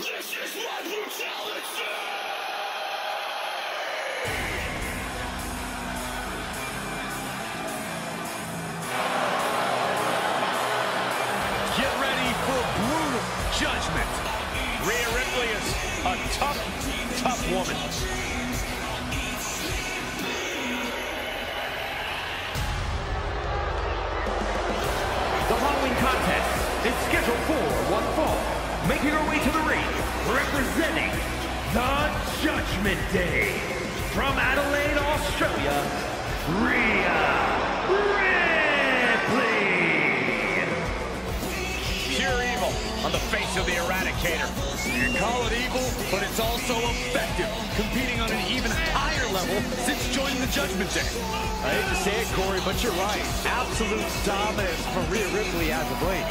This is my brutality! Get ready for brutal judgment. Rhea Ripley is a tough, tough woman. The following contest is scheduled. Making her way to the ring, representing the Judgment Day. From Adelaide, Australia, Rhea Ripley. Pure evil on the face of the Eradicator. You call it evil, but it's also effective, competing on an even higher level since joining the Judgment Day. I hate to say it, Corey, but you're right. Absolute dominance from Rhea Ripley as of late.